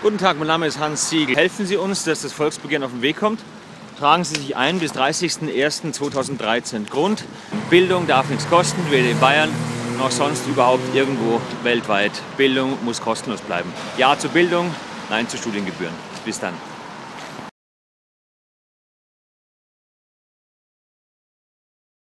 Guten Tag, mein Name ist Hans Siegel. Helfen Sie uns, dass das Volksbegehren auf den Weg kommt? Tragen Sie sich ein bis 30.01.2013. Grund, Bildung darf nichts kosten, weder in Bayern noch sonst überhaupt irgendwo weltweit. Bildung muss kostenlos bleiben. Ja zur Bildung, nein zu Studiengebühren. Bis dann.